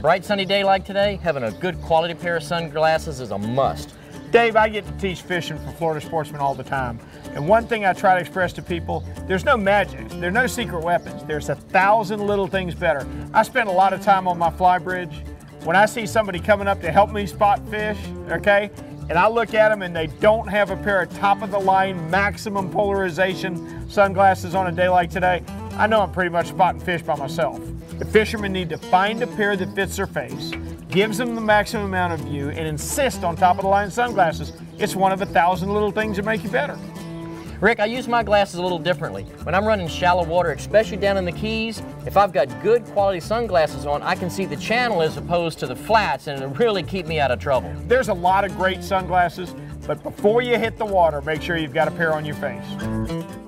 Bright sunny day like today, having a good quality pair of sunglasses is a must. Dave, I get to teach fishing for Florida Sportsman all the time. And one thing I try to express to people, there's no magic, there's no secret weapons. There's a thousand little things better. I spend a lot of time on my fly bridge. When I see somebody coming up to help me spot fish, okay, and I look at them and they don't have a pair of top of the line maximum polarization sunglasses on a day like today, I know I'm pretty much spotting fish by myself. The fishermen need to find a pair that fits their face, gives them the maximum amount of view, and insist on top of the line sunglasses. It's one of a thousand little things that make you better. Rick, I use my glasses a little differently. When I'm running shallow water, especially down in the Keys, if I've got good quality sunglasses on, I can see the channel as opposed to the flats, and it'll really keep me out of trouble. There's a lot of great sunglasses, but before you hit the water, make sure you've got a pair on your face.